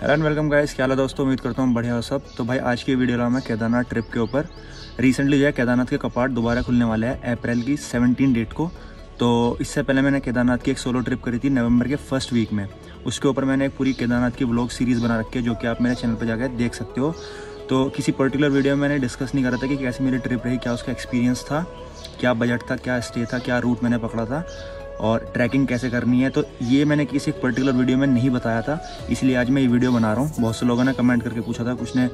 Hello and welcome guys क्या हाल दोस्तों? उम्मीद करता हूँ बढ़िया हो सब। तो भाई, आज की वीडियो मैं केदारनाथ ट्रिप के ऊपर। रिसेंटली जो है, केदारनाथ के कपाट दोबारा खुलने वाले हैं अप्रैल की 17 डेट को। तो इससे पहले मैंने केदारनाथ की एक सोलो ट्रिप करी थी नवंबर के फ़र्स्ट वीक में। उसके ऊपर मैंने एक पूरी केदारनाथ की ब्लॉग सीरीज़ बना रखी है, जो कि आप मेरे चैनल पर जाकर देख सकते हो। तो किसी पर्टिकुलर वीडियो में मैंने डिस्कस नहीं करा था कि कैसे मेरी ट्रिप रही, क्या उसका एक्सपीरियंस था, क्या बजट था, क्या स्टे था, क्या रूट मैंने पकड़ा था। और ट्रैकिंग कैसे करनी है तो ये मैंने किसी पर्टिकुलर वीडियो में नहीं बताया था। इसलिए आज मैं ये वीडियो बना रहा हूँ। बहुत से लोगों ने कमेंट करके पूछा था, कुछ ने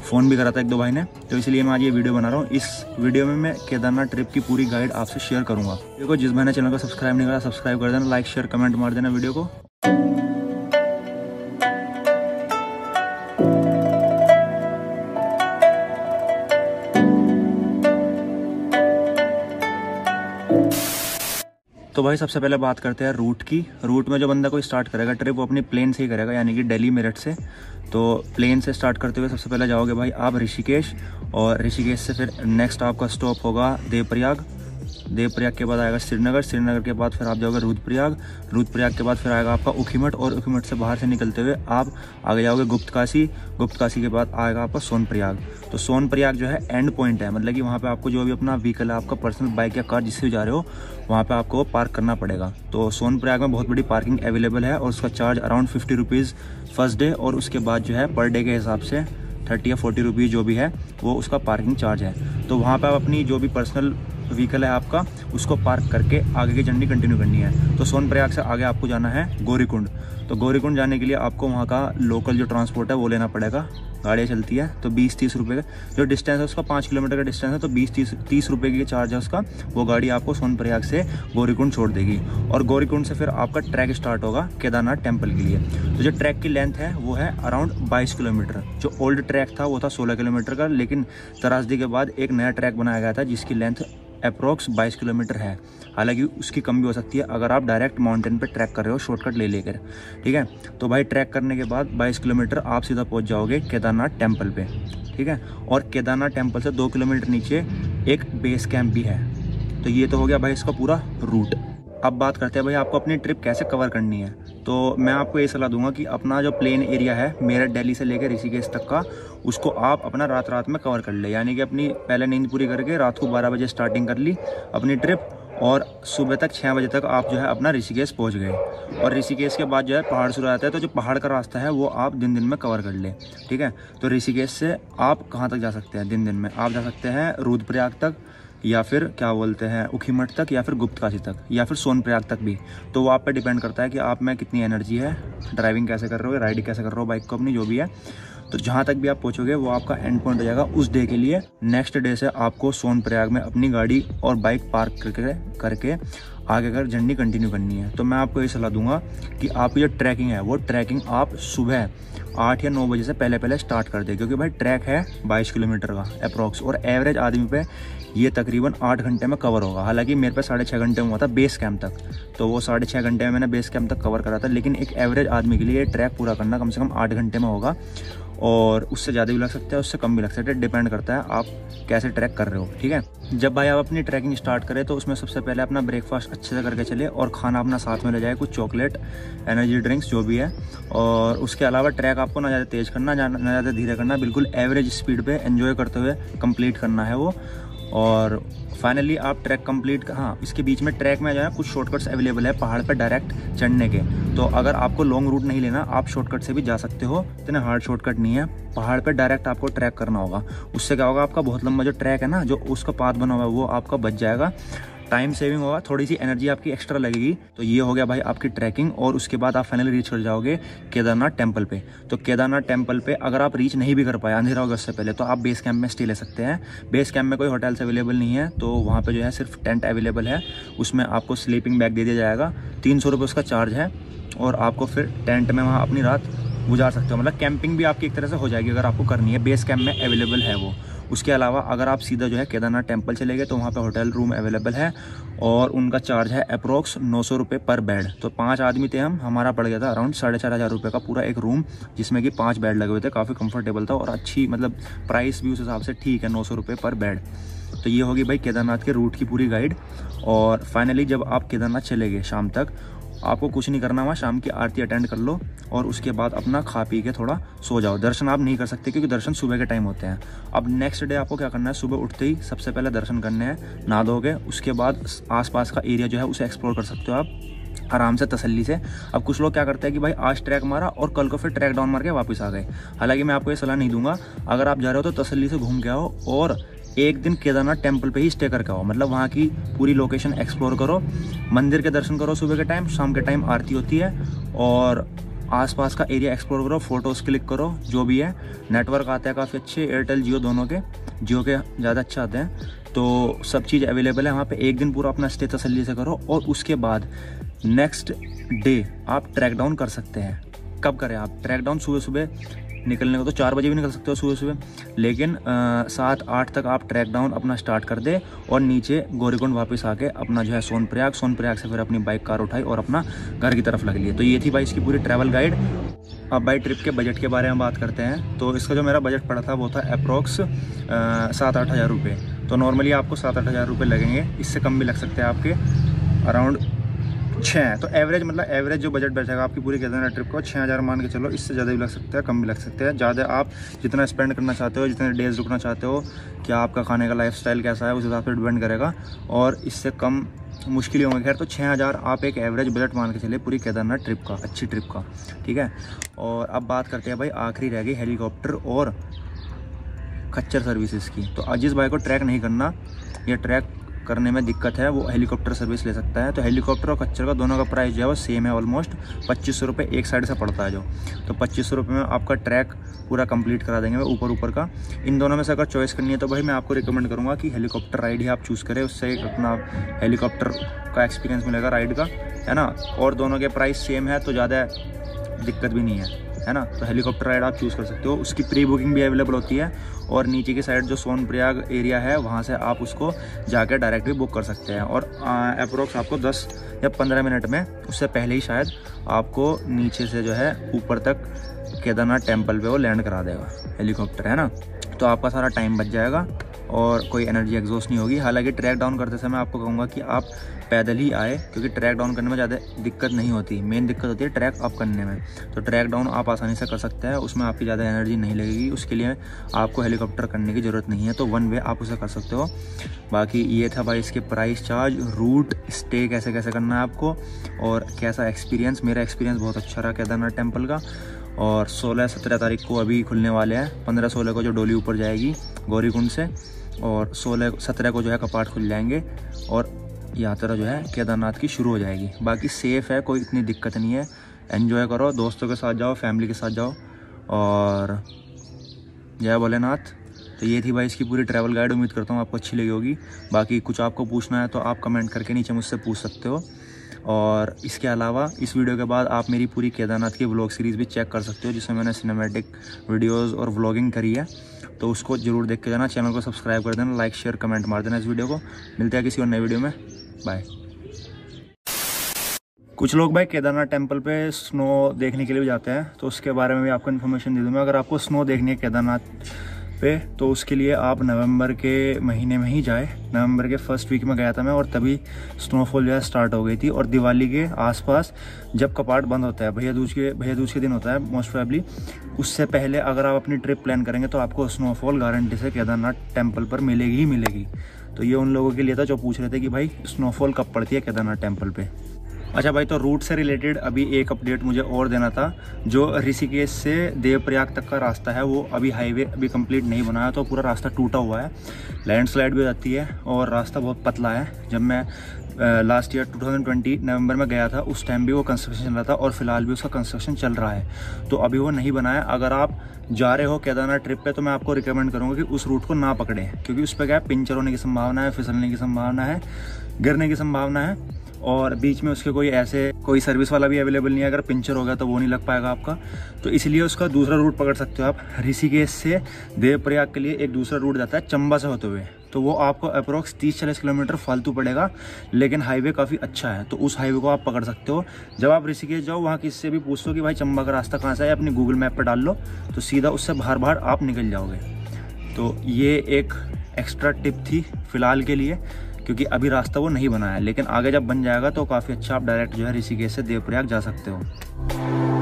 फ़ोन भी करा था एक दो भाई ने। तो इसलिए मैं आज ये वीडियो बना रहा हूँ। इस वीडियो में मैं केदारनाथ ट्रिप की पूरी गाइड आपसे शेयर करूँगा। देखो, जिस भाई ने चैनल को सब्सक्राइब नहीं करा सब्सक्राइब कर देना लाइक शेयर कमेंट मार देना वीडियो को। तो भाई सबसे पहले बात करते हैं रूट की। रूट में जो बंदा कोई स्टार्ट करेगा ट्रिप वो अपनी प्लेन से ही करेगा, यानी कि दिल्ली मेरठ से। तो प्लेन से स्टार्ट करते हुए सबसे पहले जाओगे भाई आप ऋषिकेश, और ऋषिकेश से फिर नेक्स्ट आपका स्टॉप होगा देवप्रयाग। देवप्रयाग के बाद आएगा श्रीनगर श्रीनगर के बाद फिर आप जाओगे रुद्रप्रयाग रुद्रप्रयाग के बाद फिर आएगा आपका उखीमठ और उखीमठ से बाहर से निकलते हुए आप आगे जाओगे गुप्त काशी गुप्त काशी के बाद आएगा आपका सोनप्रयाग। तो सोनप्रयाग जो है एंड पॉइंट है मतलब कि वहाँ पर आपको जो भी अपना व्हीकल है, आपका पर्सनल बाइक या कार जिससे जा रहे हो, वहाँ पर आपको पार्क करना पड़ेगा। तो सोनप्रयाग में बहुत बड़ी पार्किंग अवेलेबल है और उसका charge around fifty rupees first day और उसके बाद जो है पर डे के हिसाब से थर्टी या फोर्टी रुपीज़ जो भी है, वो उसका पार्किंग चार्ज है। तो वहाँ पर आप अपनी जो भी पर्सनल व्हीकल है आपका, उसको पार्क करके आगे की जर्नी कंटिन्यू करनी है। तो सोनप्रयाग से आगे आपको जाना है गौरीकुंड। तो गौरीकुंड जाने के लिए आपको वहाँ का लोकल जो ट्रांसपोर्ट है, वो लेना पड़ेगा। गाड़ियाँ चलती है तो बीस तीस रुपये का जो डिस्टेंस है, उसका पाँच किलोमीटर का डिस्टेंस है तो बीस तीस तीस रुपये की चार्ज है उसका। वो गाड़ी आपको सोनप्रयाग से गौरीकुंड छोड़ देगी। और गौरीकुंड से फिर आपका ट्रैक स्टार्ट होगा केदारनाथ टेंपल के लिए। तो जो ट्रैक की लेंथ है, वो है अराउंड बाईस किलोमीटर। जो ओल्ड ट्रैक था, वो था सोलह किलोमीटर का, लेकिन तराजदी के बाद एक नया ट्रैक बनाया गया था, जिसकी लेंथ अप्रोक्स 22 किलोमीटर है। हालाँकि उसकी कम भी हो सकती है अगर आप डायरेक्ट माउंटेन पर ट्रैक कर रहे हो, शॉर्टकट ले लेकर। ठीक है? तो भाई ट्रैक करने के बाद 22 किलोमीटर आप सीधा पहुँच जाओगे केदारनाथ टेंपल पे। ठीक है? और केदारनाथ टेंपल से दो किलोमीटर नीचे एक बेस कैंप भी है। तो ये तो हो गया भाई इसका पूरा रूट। अब बात करते हैं भाई आपको अपनी ट्रिप कैसे कवर करनी है। तो मैं आपको ये सलाह दूँगा कि अपना जो प्लेन एरिया है, मेरठ, दिल्ली से लेकर ऋषिकेश तक का उसको आप अपना रात रात में कवर कर ले। यानी कि अपनी पहले नींद पूरी करके रात को 12 बजे स्टार्टिंग कर ली, अपनी ट्रिप और सुबह तक छः बजे तक आप जो है अपना ऋषिकेश पहुँच गए। और ऋषिकेश के बाद जो है पहाड़ शुरू आता है तो जो पहाड़ का रास्ता है, वो आप दिन दिन में कवर कर ले। ठीक है? तो ऋषिकेश से आप कहाँ तक जा सकते हैं दिन दिन में? आप जा सकते हैं रुद्रप्रयाग तक, या फिर क्या बोलते हैं, उखीमठ तक, या फिर गुप्त काशी तक, या फिर सोनप्रयाग तक भी। तो वो आप पे डिपेंड करता है कि आप में कितनी एनर्जी है ड्राइविंग कैसे कर रहे हो राइडिंग कैसे कर रहे हो बाइक को अपनी, जो भी है। तो जहाँ तक भी आप पहुँचोगे, वो आपका एंड पॉइंट हो जाएगा उस डे के लिए। नेक्स्ट डे से आपको सोनप्रयाग में अपनी गाड़ी और बाइक पार्क करके करके आगे अगर जर्नी कंटिन्यू करनी है। तो मैं आपको ये सलाह दूँगा कि आपकी जो ट्रैकिंग है, वो ट्रैकिंग आप सुबह आठ या नौ बजे से पहले पहले स्टार्ट कर दे, क्योंकि भाई ट्रैक है बाईस किलोमीटर का अप्रॉक्स और एवरेज आदमी पे ये तकरीबन आठ घंटे में कवर होगा। हालाँकि मेरे पे साढ़े छः घंटे हुआ था बेस कैंप तक तो वो साढ़े छः घंटे में मैंने बेस कैंप तक कवर करा था, लेकिन एक एवरेज आदमी के लिए ट्रैक पूरा करना कम से कम आठ घंटे में होगा। और उससे ज़्यादा भी लग सकता है, उससे कम भी लग सकता है। डिपेंड करता है आप कैसे ट्रैक कर रहे हो, ठीक है? जब भाई आप अपनी ट्रैकिंग स्टार्ट करें तो उसमें सबसे पहले अपना ब्रेकफास्ट अच्छे से करके चले और खाना अपना साथ में ले जाए, कुछ चॉकलेट एनर्जी ड्रिंक्स जो भी है। और उसके अलावा ट्रैक आपको ना ज़्यादा तेज़ करना, ना ज़्यादा धीरे करना, बिल्कुल एवरेज स्पीड पर एन्जॉय करते हुए कंप्लीट करना है वो। और फाइनली आप ट्रैक कंप्लीट हाँ इसके बीच में ट्रैक में जो है, कुछ शॉर्टकट्स अवेलेबल है पहाड़ पर डायरेक्ट चढ़ने के। तो अगर आपको लॉन्ग रूट नहीं लेना, आप शॉर्टकट से भी जा सकते हो। इतना हार्ड शॉर्टकट नहीं है। पहाड़ पर डायरेक्ट आपको ट्रैक करना होगा। उससे क्या होगा, आपका बहुत लंबा जो ट्रैक है ना, जो उसका पाथ बना हुआ है, वो आपका बच जाएगा। टाइम सेविंग होगा थोड़ी सी एनर्जी आपकी एक्स्ट्रा लगेगी। तो ये हो गया भाई आपकी ट्रैकिंग और उसके बाद आप फाइनली रीच कर जाओगे केदारनाथ टेंपल पे। तो केदारनाथ टेंपल पे अगर आप रीच नहीं भी कर पाए, अंधेरा होगा उससे पहले तो आप बेस कैंप में स्टे ले सकते हैं। बेस कैंप में कोई होटल्स अवेलेबल नहीं है तो वहाँ पर जो है सिर्फ़ टेंट अवेलेबल है। उसमें आपको स्लीपिंग बैग दे दिया जाएगा। तीन सौ उसका चार्ज है और आपको फिर टेंट में वहाँ अपनी रात गुजार सकते हो। मतलब कैंपिंग भी आपकी एक तरह से हो जाएगी अगर आपको करनी है। बेस कैंप में अवेलेबल है वो। उसके अलावा अगर आप सीधा जो है केदारनाथ टेंपल चले गए तो वहाँ पर होटल रूम अवेलेबल है और उनका चार्ज है अप्रोक्स नौ सौ रुपये पर बेड। तो पाँच आदमी थे हम, हमारा पड़ गया था अराउंड साढ़े चार हज़ार रुपये का पूरा एक रूम, जिसमें कि पाँच बेड लगे हुए थे, काफ़ी कंफर्टेबल था और अच्छी मतलब प्राइस भी उस हिसाब से ठीक है, नौ सौ रुपये पर बेड। तो ये होगी भाई केदारनाथ के रूट की पूरी गाइड और फाइनली जब आप केदारनाथ चले गए शाम तक आपको कुछ नहीं करना वहाँ शाम की आरती अटेंड कर लो और उसके बाद अपना खा पी के थोड़ा सो जाओ। दर्शन आप नहीं कर सकते क्योंकि दर्शन सुबह के टाइम होते हैं। अब नेक्स्ट डे आपको क्या करना है, सुबह उठते ही सबसे पहले दर्शन करने हैं, नहा दोगे उसके बाद आसपास का एरिया जो है उसे एक्सप्लोर कर सकते हो आप आराम से, तसल्ली से। अब कुछ लोग क्या करते हैं कि भाई, आज ट्रैक मारा और कल को फिर ट्रैक डाउन मार के वापस आ गए। हालाँकि मैं आपको ये सलाह नहीं दूँगा, अगर आप जा रहे हो तो तसल्ली से घूम के आओ और एक दिन केदारनाथ टेंपल पे ही स्टे करके आओ। मतलब वहाँ की पूरी लोकेशन एक्सप्लोर करो, मंदिर के दर्शन करो सुबह के टाइम शाम के टाइम आरती होती है और आसपास का एरिया एक्सप्लोर करो फ़ोटोज़ क्लिक करो, जो भी है। नेटवर्क आते हैं काफ़ी अच्छे एयरटेल जियो दोनों के। जियो के ज़्यादा अच्छे आते हैं। तो सब चीज़ अवेलेबल है। वहाँ पे एक दिन पूरा अपना स्टे तसली से करो और उसके बाद नेक्स्ट डे आप ट्रैक डाउन कर सकते हैं। कब करें आप? ट्रैक डाउन सुबह सुबह निकलने को तो चार बजे भी निकल सकते हो सुबह सुबह। लेकिन सात, आठ तक आप ट्रैक डाउन अपना स्टार्ट कर दे और नीचे गौरीकुंड वापस आके अपना जो है सोनप्रयाग सोनप्रयाग से फिर अपनी बाइक कार उठाई और अपना घर की तरफ़ लग लिए। तो ये थी भाई इसकी पूरी ट्रैवल गाइड अब भाई ट्रिप के बजट के बारे में बात करते हैं। तो इसका जो मेरा बजट पड़ा था वो था अप्रोक्स सात आठ हज़ार रुपये। तो नॉर्मली आपको सात आठ हज़ार रुपये लगेंगे। इससे कम भी लग सकते हैं आपके। अराउंड छः है। तो एवरेज मतलब एवरेज जो बजट बैठेगा आपकी पूरी केदारनाथ ट्रिप को, छः हज़ार मान के चलो, इससे ज़्यादा भी लग सकता है, कम भी लग सकते हैं। ज़्यादा आप जितना स्पेंड करना चाहते हो, जितने डेज़ रुकना चाहते हो, क्या आपका खाने का लाइफ कैसा है, उस हिसाब से डिपेंड करेगा। और इससे कम मुश्किल होंगे। खैर तो छः हज़ार आप एक एवरेज बजट मान के चले पूरी केदारनाथ ट्रिप का, अच्छी ट्रिप का, ठीक है? और अब बात करते हैं भाई, आखिरी रह गई हेलीकॉप्टर और खच्चर सर्विसेज़ की। तो जिस भाई को ट्रैक नहीं करना, या ट्रैक करने में दिक्कत है, वो हेलीकॉप्टर सर्विस ले सकता है। तो हेलीकॉप्टर और कच्चर का दोनों का प्राइस जो है वो सेम है ऑलमोस्ट पच्चीस सौ रुपये एक साइड से पड़ता है जो। तो पच्चीस सौ रुपये में आपका ट्रैक पूरा कंप्लीट करा देंगे ऊपर ऊपर का। इन दोनों में से अगर चॉइस करनी है तो भाई मैं आपको रिकमेंड करूँगा कि हेलीकॉप्टर राइड ही आप चूज़ करें, उससे एक अपना हेलीकॉप्टर का एक्सपीरियंस मिलेगा राइड का, है ना? और दोनों के प्राइस सेम है तो ज़्यादा दिक्कत भी नहीं है। है ना? तो हेलीकॉप्टर राइड आप चूज़ कर सकते हो। उसकी प्री बुकिंग भी अवेलेबल होती है और नीचे की साइड जो सोन प्रयाग एरिया है, वहाँ से आप उसको जाकर डायरेक्ट भी बुक कर सकते हैं। और अप्रोक्स आपको 10 या 15 मिनट में उससे पहले ही शायद आपको नीचे से जो है ऊपर तक केदारनाथ टेंपल पे वो लैंड करा देगा। हेलीकॉप्टर है ना? तो आपका सारा टाइम बच जाएगा। और कोई एनर्जी एग्जॉस्ट नहीं होगी। हालाँकि ट्रैक डाउन करते समय आपको कहूँगा कि आप पैदल ही आए, क्योंकि ट्रैक डाउन करने में ज़्यादा दिक्कत नहीं होती। मेन दिक्कत होती है ट्रैक अप करने में। तो ट्रैक डाउन आप आसानी से कर सकते हैं, उसमें आपकी ज़्यादा एनर्जी नहीं लगेगी। उसके लिए आपको हेलीकॉप्टर करने की ज़रूरत नहीं है तो वन वे आप उसे कर सकते हो। बाकी ये था भाई इसके प्राइस चार्ज रूट स्टे कैसे कैसे करना है आपको, और कैसा एक्सपीरियंस मेरा एक्सपीरियंस बहुत अच्छा रहा केदारनाथ टेंपल का, और 16 सत्रह तारीख को अभी खुलने वाले हैं। पंद्रह सोलह को जो डोली ऊपर जाएगी, गौरीकुंड से। और सोलह, सत्रह को जो है कपाट खुल जाएँगे और यात्रा जो है केदारनाथ की शुरू हो जाएगी। बाकी सेफ़ है, कोई इतनी दिक्कत नहीं है। एन्जॉय करो, दोस्तों के साथ जाओ फैमिली के साथ जाओ और जय भोलेनाथ। तो ये थी भाई इसकी पूरी ट्रैवल गाइड उम्मीद करता हूँ आपको अच्छी लगी होगी। बाकी कुछ आपको पूछना है तो आप कमेंट करके नीचे मुझसे पूछ सकते हो। और इसके अलावा इस वीडियो के बाद आप मेरी पूरी केदारनाथ की व्लॉग सीरीज़ भी चेक कर सकते हो, जिसमें मैंने सिनेमेटिक वीडियोस और व्लॉगिंग करी है। तो उसको ज़रूर देख के जाना चैनल को सब्सक्राइब कर देना लाइक शेयर कमेंट मार देना इस वीडियो को। मिलते हैं किसी और नए वीडियो में। बाय कुछ लोग भाई केदारनाथ टेंपल पे स्नो देखने के लिए भी जाते हैं तो उसके बारे में भी आपको इन्फॉर्मेशन दे दूँगा। अगर आपको स्नो देखनी है केदारनाथ पे तो उसके लिए आप नवंबर के महीने में ही जाए। नवंबर के फ़र्स्ट वीक में गया था मैं और तभी स्नोफॉल जो है स्टार्ट हो गई थी और दिवाली के आसपास जब कपाट बंद होता है, भैया दूज के, भैया दूज के दिन होता है मोस्ट प्रोबेबली उससे पहले अगर आप अपनी ट्रिप प्लान करेंगे तो आपको स्नोफॉल गारंटी से केदारनाथ टेंपल पर मिलेगी ही मिलेगी। तो ये उन लोगों के लिए था जो पूछ रहे थे कि भाई स्नोफॉल कब पड़ती है केदारनाथ टेंपल पर अच्छा भाई तो रूट से रिलेटेड अभी एक अपडेट मुझे और देना था, जो ऋषिकेश से देवप्रयाग तक का रास्ता है, वो अभी हाईवे अभी कंप्लीट नहीं बना है तो पूरा रास्ता टूटा हुआ है। लैंडस्लाइड भी हो जाती है और रास्ता बहुत पतला है। जब मैं लास्ट ईयर 2020 नवंबर में गया था, उस टाइम भी वो कंस्ट्रक्शन चल रहा था और फ़िलहाल भी उसका कंस्ट्रक्शन चल रहा है। तो अभी वो नहीं बना है। अगर आप जा रहे हो केदारनाथ ट्रिप पे तो मैं आपको रिकमेंड करूँगा कि उस रूट को ना पकड़ें, क्योंकि उस पर क्या है, पिंचर होने की संभावना है, फिसलने की संभावना है, गिरने की संभावना है। और बीच में उसके कोई ऐसे, कोई सर्विस वाला भी अवेलेबल नहीं है। अगर पिंचर हो गया तो वो नहीं लग पाएगा आपका। तो इसलिए उसका दूसरा रूट पकड़ सकते हो आप। ऋषिकेश से देवप्रयाग के लिए एक दूसरा रूट जाता है, चंबा से होते हुए। तो वो आपको अप्रोक्स तीस चालीस किलोमीटर फालतू पड़ेगा, लेकिन हाईवे काफ़ी अच्छा है। तो उस हाईवे को आप पकड़ सकते हो। जब आप ऋषिकेश जाओ, वहाँ किससे भी पूछ लो कि भाई चंबा का रास्ता कहाँ सा है अपनी गूगल मैप पर डाल लो तो सीधा उससे बाहर बाहर आप निकल जाओगे। तो ये एक एक्स्ट्रा टिप थी फ़िलहाल के लिए। क्योंकि अभी रास्ता वो नहीं बना है, लेकिन आगे जब बन जाएगा तो काफ़ी अच्छा आप डायरेक्ट जो है ऋषिकेश से देवप्रयाग जा सकते हो।